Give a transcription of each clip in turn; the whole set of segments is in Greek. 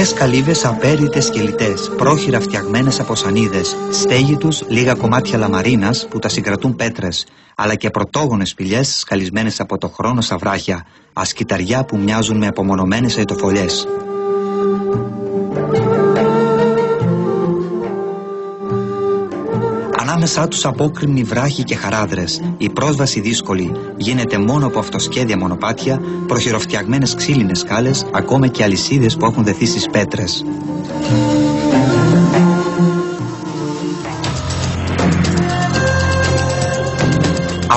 Μικρές καλύβες απέριτες και λιτές, πρόχειρα φτιαγμένες από σανίδες, στέγη τους λίγα κομμάτια λαμαρίνας που τα συγκρατούν πέτρες, αλλά και πρωτόγονες σπηλιές σκαλισμένες από το χρόνο στα βράχια, ασκηταριά που μοιάζουν με απομονωμένες αιτοφολιές. Ανάμεσά τους απόκριμνοι βράχοι και χαράδρες. Η πρόσβαση δύσκολη γίνεται μόνο από αυτοσχέδια μονοπάτια, προχειροφτιαγμένες ξύλινες σκάλες, ακόμα και αλυσίδες που έχουν δεθεί στις πέτρες.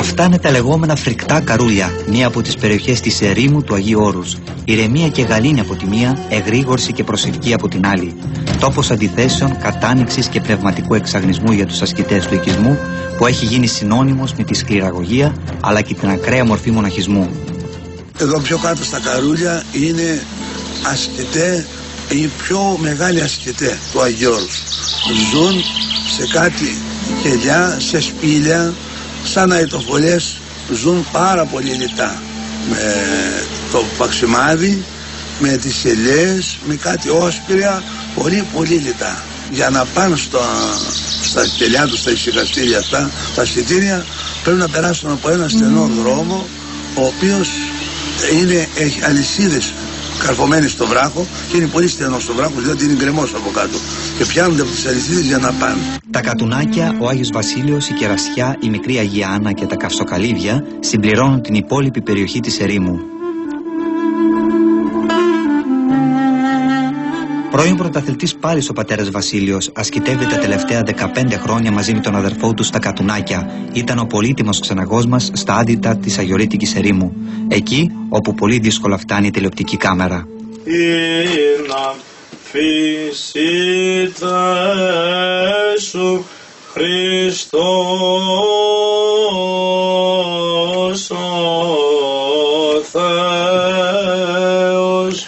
Αυτά είναι τα λεγόμενα φρικτά καρούλια, μία από τις περιοχές της ερήμου του Αγίου Όρους. Ηρεμία και γαλήνη από τη μία, εγρήγορση και προσευχή από την άλλη. Τόπος αντιθέσεων, κατάνοιξης και πνευματικού εξαγνισμού για τους ασκητές του οικισμού, που έχει γίνει συνώνυμος με τη σκληραγωγία, αλλά και την ακραία μορφή μοναχισμού. Εδώ πιο κάτω στα καρούλια είναι ασκητέ, οι πιο μεγάλοι ασκητέ του Αγίου Όρους. Ζουν σε κάτι κελιά, σε σπήλια, σαν αιτοφολές ζουν πάρα πολύ λιτά. Με το παξιμάδι με τις ελιές με κάτι όσπρια πολύ πολύ λιτά. Για να πάνε στο, στα κελιά τους, στα ησυχαστήρια αυτά, τα ασκητήρια πρέπει να περάσουν από ένα στενό δρόμο ο οποίος είναι, έχει αλυσίδες καρφωμένοι στο βράχο και είναι πολύ στενό στο βράχο διότι είναι γκρεμός από κάτω και πιάνονται από τι αλυσίδε για να πάνε. Τα κατουνάκια, ο Άγιος Βασίλειος, η Κερασιά, η Μικρή Αγία Άννα και τα Καυσοκαλύβια συμπληρώνουν την υπόλοιπη περιοχή της ερήμου. Πρώην πρωταθλητής πάλι ο πατέρας Βασίλειος ασκητεύει τα τελευταία 15 χρόνια μαζί με τον αδερφό του στα Κατουνάκια. Ήταν ο πολύτιμος ξεναγός μας στα άντυτα της Αγιορείτικης Ερήμου. Εκεί όπου πολύ δύσκολα φτάνει η τηλεοπτική κάμερα. σου Χριστός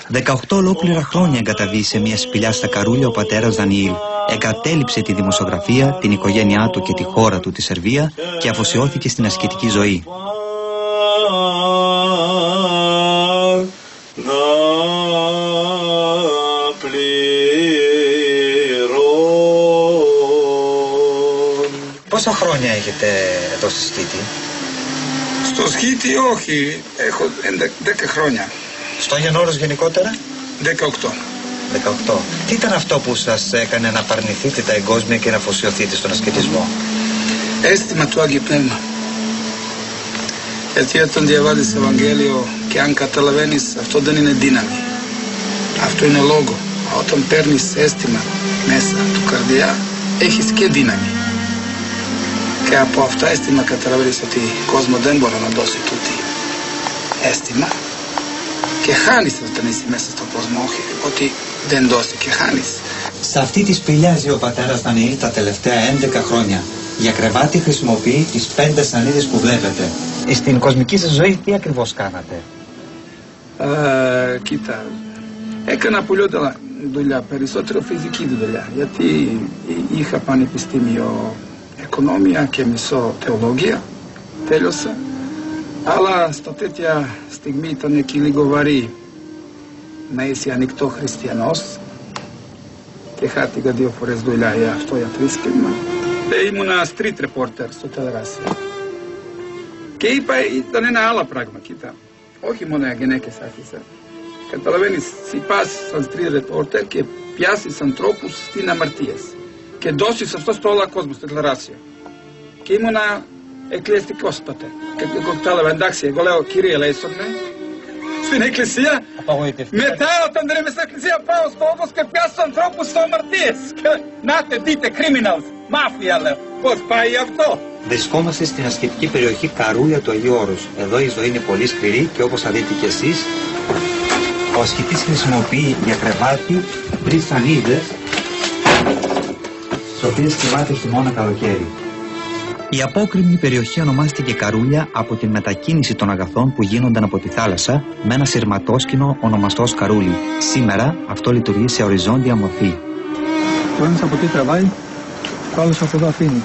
Δεκαοχτώ ολόκληρα χρόνια εγκαταβεί σε μια σπηλιά στα καρούλια ο πατέρας Δανιήλ. Εγκατέλειψε τη δημοσιογραφία, την οικογένειά του και τη χώρα του, τη Σερβία και αφοσιώθηκε στην ασκητική ζωή. Πόσα χρόνια έχετε εδώ στη Σκήτη; Στο Σκήτη όχι, έχω 10 χρόνια. Στο Άγιον Όρος γενικότερα; 18. 18. Τι ήταν αυτό που σας έκανε να παρνηθείτε τα εγκόσμια και να αφοσιωθείτε στον ασκητισμό; Αίσθημα του Άγιου Πνεύμα. Γιατί όταν διαβάζεις Ευαγγέλιο και αν καταλαβαίνεις αυτό δεν είναι δύναμη. Αυτό είναι λόγο. Όταν παίρνεις αίσθημα μέσα του καρδιά έχεις και δύναμη. Και από αυτά αίσθημα καταλαβαίνεις ότι ο κόσμος δεν μπορεί να δώσει τούτη αίσθημα και χάνει όταν είσαι μέσα στον κόσμο, όχι ότι δεν δώσει και χάνει. Σε αυτή τη σπηλιά ζει ο πατέρας Δανιήλ τα τελευταία 11 χρόνια. Για κρεβάτι χρησιμοποιεί τις πέντε σανίδες που βλέπετε. Στην κοσμική σας ζωή τι ακριβώς κάνατε; Ε, κοίτα, έκανα πολύ δουλειά, περισσότερο φυσική δουλειά, γιατί είχα πανεπιστήμιο οικονομία και μισό θεολογία, τέλειωσα. Αλλά στα τέτοια στιγμή ήταν εκεί λίγο βαρύ να είσαι ανοιχτό χριστιανός και χάθηκα δύο φορές δουλειά για αυτό για θρήσκευμα. Και ήμουνα street reporter στο τηλεράσιο. Και είπα, ήταν ένα άλλο πράγμα, κοίτα. Όχι μόνο για γυναίκες άρχισα. Καταλαβαίνεις, si πας σαν street reporter και πιάσεις ανθρώπους στην αμαρτίες. Και δώσεις αυτό στο όλο κόσμο, στο τηλεράσιο. Και ήμουνα εκκληστικός τότε. Και εγώ κατάλαβα, εντάξει, εγώ λέω, κύριε Λέισονε, στην εκκλησία. Μετά όταν δεν είμαι στην εκκλησία πάω στο όπως και πιάσω ανθρώπους στο αμαρτίες. Νάτε, δείτε, criminals, μάφια λέω. Πώς πάει αυτό; Βρισκόμαστε στην ασκητική περιοχή Καρούλια του Αγίου Όρους. Εδώ η ζωή είναι πολύ σκληρή και όπως θα δείτε και εσείς, ο ασκητής χρησιμοποιεί για κρεβάτι τρεις σανίδες, στις οποίες κρυβάται χειμώνα καλοκαίρι. Η απόκριμνη περιοχή ονομάστηκε Καρούλια από την μετακίνηση των αγαθών που γίνονταν από τη θάλασσα με ένα σειρματόσκηνο ονομαστός Καρούλι. Σήμερα αυτό λειτουργεί σε οριζόντια μορφή. Ο ένας από εκεί τραβάει, ο άλλος από εδώ αφήνει.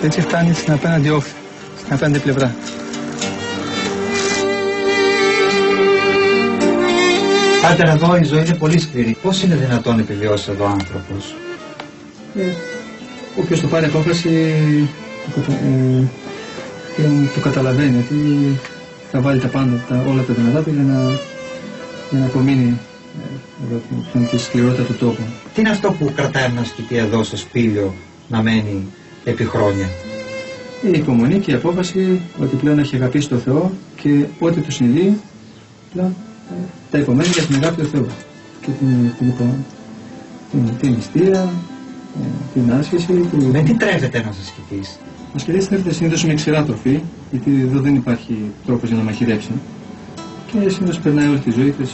Και έτσι φτάνει στην απέναντι όχθη, στην απέναντι πλευρά. Πάτερ, εδώ η ζωή είναι πολύ σκληρή. Πώς είναι δυνατόν επιβιώσει εδώ ο άνθρωπος; Ε, όποιος το πάρει απόφαση το, κατα- ε, το, το καταλαβαίνει ότι θα βάλει τα πάντα, τα, όλα τα δυνατά του για να, για να απομείνει ε, εδώ, στην- στη σκληρότητα του τόπου. Τι είναι αυτό που κρατάει ένας ασκητή εδώ στο σπήλιο να μένει επί χρόνια; Η υπομονή και η απόφαση ότι πλέον έχει αγαπήσει τον Θεό και ό,τι του συμβεί πλέον ε, τα υπομένει για την αγάπη του Θεού. Και την, την, υπο- την, την νηστεία, ε, την άσκηση, την, Με τι τρέφεται ένας ασκητής; Ο σκελής έρχεται συνήθως με ξηρά τροφή, γιατί εδώ δεν υπάρχει τρόπος για να μαχαιρέψει. Και συνήθως περνάει όλη τη ζωή της